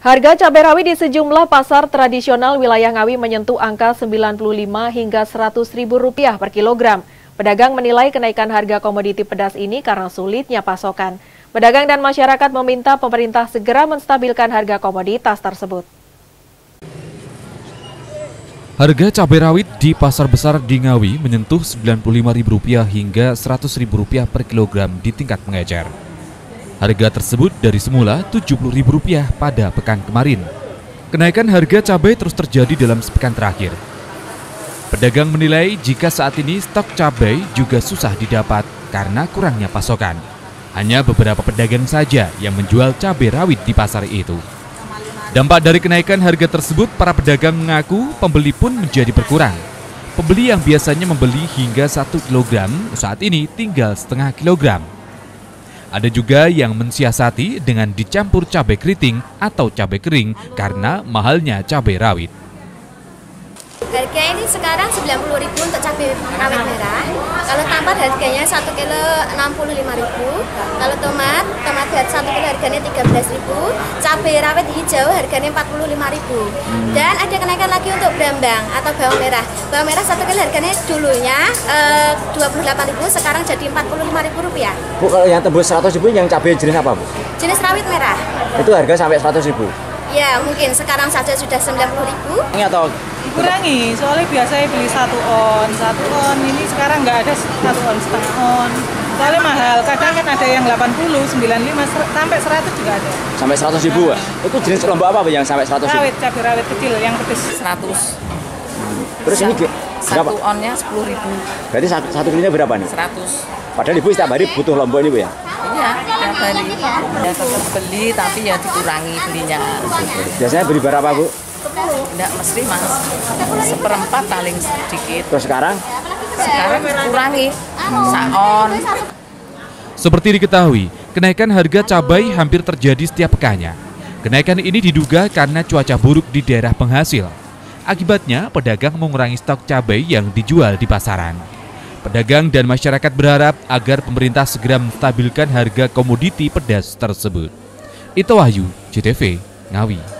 Harga cabai rawit di sejumlah pasar tradisional wilayah Ngawi menyentuh angka 95 hingga 100 ribu rupiah per kilogram. Pedagang menilai kenaikan harga komoditi pedas ini karena sulitnya pasokan. Pedagang dan masyarakat meminta pemerintah segera menstabilkan harga komoditas tersebut. Harga cabai rawit di pasar besar di Ngawi menyentuh Rp95.000 hingga Rp100.000 per kilogram di tingkat pengecer. Harga tersebut dari semula Rp70.000 pada pekan kemarin. Kenaikan harga cabai terus terjadi dalam sepekan terakhir. Pedagang menilai jika saat ini stok cabai juga susah didapat karena kurangnya pasokan. Hanya beberapa pedagang saja yang menjual cabai rawit di pasar itu. Dampak dari kenaikan harga tersebut, para pedagang mengaku pembeli pun menjadi berkurang. Pembeli yang biasanya membeli hingga 1 kg saat ini tinggal setengah kilogram. Ada juga yang mensiasati dengan dicampur cabai keriting atau cabai kering karena mahalnya cabai rawit. Harga ini sekarang 90.000 untuk cabai rawit merah. Kalau tampar harganya 1 kilo 65.000. Kalau tomat, tomat 1 kilo harganya 13.000. Cabai rawit hijau harganya 45.000. Dan ada kenaikan lagi untuk brambang atau bawang merah. Bawang merah 1 kilo harganya dulunya eh, 28.000, sekarang jadi 45.000 rupiah. Bu, kalau yang tembus 100 ribu yang cabai jenis apa, Bu? Jenis rawit merah. Itu harga sampai 100 ribu? Ya, mungkin sekarang saja sudah 90.000. Ini atau dikurangi soalnya biasanya beli satu on satu on ini sekarang nggak ada satu on setengah on soalnya mahal kadang kan ada yang 80 95 ser- sampai 100 juga ada sampai 100 ribu, Pak? Itu jenis kelompok apa, Bu, yang sampai 100 ribu? rawit cabai rawit kecil yang pedes 100 Terus ini ge- satu berapa? onnya 10 ribu Berarti satu, satu kilonya berapa nih? 100 Padahal Ibu setiap hari butuh lombok ini, Bu, ya? iya tiap hari ya tetap beli tapi ya dikurangi belinya Biasanya beli berapa, Bu? tidak mesti mas seperempat paling sedikit Terus sekarang? Sekarang kurangi saon Seperti diketahui, kenaikan harga cabai hampir terjadi setiap pekannya. Kenaikan ini diduga karena cuaca buruk di daerah penghasil. Akibatnya, pedagang mengurangi stok cabai yang dijual di pasaran. Pedagang dan masyarakat berharap agar pemerintah segera menstabilkan harga komoditi pedas tersebut. Itu Wahyu, CTV, Ngawi.